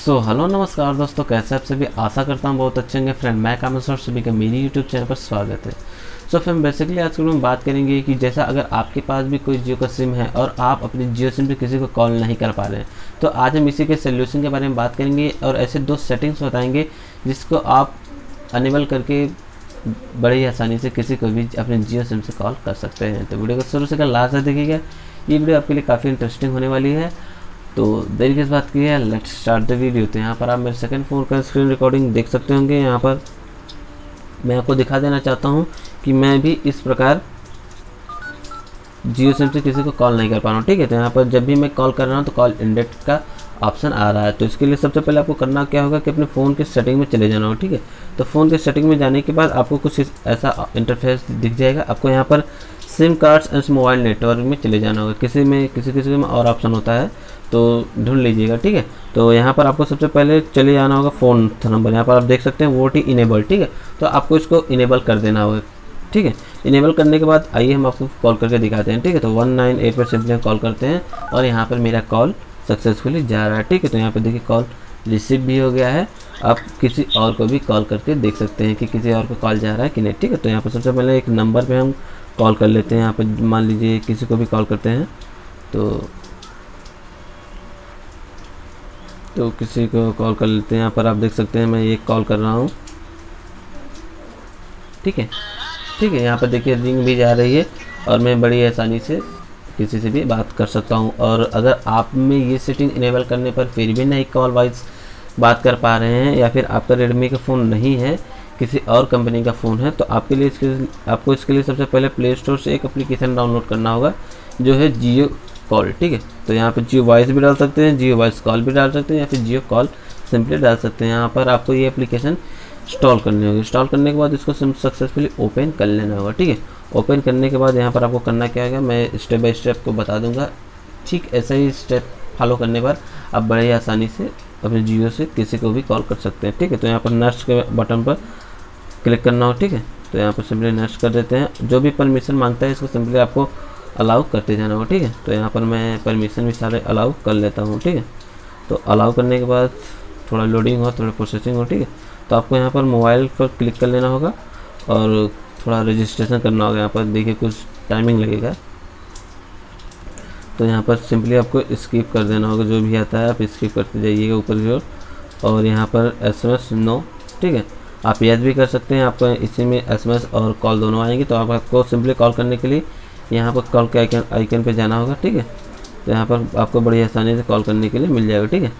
So hello नमस्कार दोस्तों कैसे आप सभी? आशा करता हूँ बहुत अच्छे होंगे। फ्रेंड मैं कामेश और सभी का मेरी यूट्यूब चैनल पर स्वागत है। सो so, फ्रेंड बेसिकली आज के हम बात करेंगे कि जैसा अगर आपके पास भी कोई जियो का सिम है और आप अपने जियो सिम पे किसी को कॉल नहीं कर पा रहे हैं तो आज हम इसी के सोल्यूशन के बारे में बात करेंगे और ऐसे दो सेटिंग्स बताएँगे जिसको आप अनेबल करके बड़ी आसानी से किसी को भी अपने जियो सिम से कॉल कर सकते हैं। तो वीडियो को शुरू से कर लास्ट देखिएगा। ये वीडियो आपके लिए काफ़ी इंटरेस्टिंग होने वाली है। तो देरी किस बात की है लेट स्टार्ट द वीडियो तो यहाँ पर आप मेरे सेकंड फ़ोन का स्क्रीन रिकॉर्डिंग देख सकते होंगे। यहाँ पर मैं आपको दिखा देना चाहता हूँ कि मैं भी इस प्रकार जियो सिम से किसी को कॉल नहीं कर पा रहा हूँ, ठीक है? तो यहाँ पर जब भी मैं कॉल कर रहा हूँ तो कॉल इंडेक्ट का ऑप्शन आ रहा है। तो इसके लिए सबसे पहले आपको करना क्या होगा कि अपने फ़ोन के सेटिंग में चले जाना होगा ठीक है? तो फ़ोन के सेटिंग में जाने के बाद आपको कुछ ऐसा इंटरफेस दिख जाएगा। आपको यहाँ पर SIM cards and mobile network में चले जाना होगा। किसी में, किसी किसी में और ऑप्शन होता है तो ढूंढ लीजिएगा, ठीक है? तो यहाँ पर आपको सबसे पहले चले जाना होगा फ़ोन नंबर यहाँ पर आप देख सकते हैं वो टी इनेबल ठीक है? तो आपको इसको इनेबल कर देना होगा, ठीक है? इनेबल करने के बाद आइए हम आपको कॉल करके दिखाते हैं, ठीक है? तो वन नाइन एट पर सिंपली कॉल करते हैं और यहाँ पर मेरा कॉल सक्सेसफुली जा रहा है, ठीक है? तो यहाँ पर देखिए कॉल रिसीव भी हो गया है। आप किसी और को भी कॉल करके देख सकते हैं कि किसी और को कॉल जा रहा है कि नहीं, ठीक है? तो यहाँ पर सबसे पहले एक नंबर पे हम कॉल कर लेते हैं, यहाँ पर मान लीजिए किसी को भी कॉल करते हैं तो तो किसी को कॉल कर लेते हैं, यहाँ पर आप देख सकते हैं, मैं एक कॉल कर रहा हूँ। ठीक है ठीक है, यहाँ पर देखिए रिंग भी जा रही है, और मैं बड़ी आसानी से किसी से भी बात कर सकता हूँ, और अगर आप में ये सेटिंग इनेबल करने पर फिर भी नहीं कॉल वाइज बात कर पा रहे हैं, या फिर आपका रेडमी का फ़ोन नहीं है किसी और कंपनी का फ़ोन है तो आपके लिए इसके आपको इसके लिए सबसे पहले प्ले स्टोर से एक एप्लीकेशन डाउनलोड करना होगा, जो है जियो कॉल ठीक है? तो यहाँ पर जियो वॉइस भी डाल सकते हैं जियो वॉइस कॉल भी डाल सकते हैं, या फिर जियो कॉल सिंपली डाल सकते हैं। यहाँ पर आपको ये एप्लीकेशन इंस्टॉल करनी होगी। इंस्टॉल करने के बाद इसको सक्सेसफुली ओपन कर लेना होगा, ठीक है? ओपन करने के बाद यहाँ पर आपको करना क्या होगा, मैं स्टेप बाय स्टेप को बता दूँगा। ठीक, ऐसा ही स्टेप फॉलो करने पर आप बड़े ही आसानी से अपने जियो से किसी को भी कॉल कर सकते हैं, ठीक है? तो यहाँ पर नर्स के बटन पर क्लिक करना हो, ठीक है? तो यहाँ पर सिंपली नेक्स्ट कर देते हैं। जो भी परमिशन माँगता है, इसको सिंपली आपको अलाउ करते जाना होगा, ठीक है? तो यहाँ पर मैं परमिशन भी सारे अलाउ कर लेता हूँ, ठीक है? तो अलाउ करने के बाद थोड़ा लोडिंग हो थोड़ा प्रोसेसिंग हो ठीक है? तो आपको यहाँ पर मोबाइल पर क्लिक कर लेना होगा और थोड़ा रजिस्ट्रेशन करना होगा यहाँ पर। देखिए, कुछ टाइमिंग लगेगा। तो यहाँ पर सिंपली आपको स्किप कर देना होगा, जो भी आता है आप स्किप करते जाइएगा ऊपर की ओर। और यहाँ पर एस एम एस नो ठीक है? आप यस भी कर सकते हैं, आपको इसी में एस एम एस और कॉल दोनों आएँगे तो आप आपको सिंपली कॉल करने के लिए यहाँ पर कॉल के आइकन आइकन पे जाना होगा, ठीक है? तो यहाँ पर आपको बड़ी आसानी से कॉल करने के लिए मिल जाएगा, ठीक है?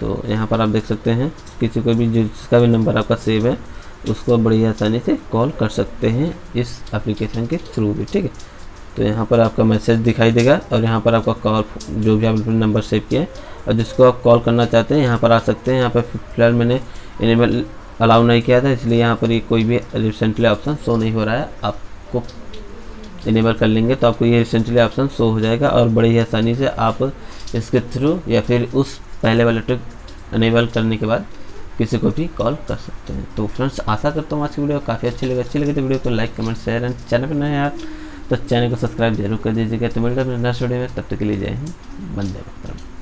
तो यहाँ पर आप देख सकते हैं, किसी को भी जिसका भी नंबर आपका सेव है, उसको बड़ी आसानी से कॉल कर सकते हैं इस एप्लीकेशन के थ्रू भी, ठीक है? तो यहाँ पर आपका मैसेज दिखाई देगा और यहाँ पर आपका कॉल जो भी आपने नंबर सेव किया है, और जिसको आप कॉल करना चाहते हैं, यहाँ पर आ सकते हैं, यहाँ पर फ़िलहाल मैंने इनेबल अलाउ नहीं किया था, इसलिए यहाँ पर ये कोई भी रिसेंटली ऑप्शन शो नहीं हो रहा है। आपको इनेबल कर लेंगे तो आपको ये रिसेंटली ऑप्शन शो हो जाएगा और बड़ी ही आसानी से आप इसके थ्रू या फिर उस पहले वाले ट्रिक इनेबल करने के बाद किसी को भी कॉल कर सकते हैं। तो फ्रेंड्स आशा करता हूँ आज की वीडियो काफ़ी अच्छी लगी। अच्छी लगी तो वीडियो को like comment share and channel पर नए यार तो चैनल को सब्सक्राइब ज़रूर कर दीजिएगा। तो मिलता है नेक्स्ट वीडियो में, तब तक के लिए जय हिंद बंदे मातरम।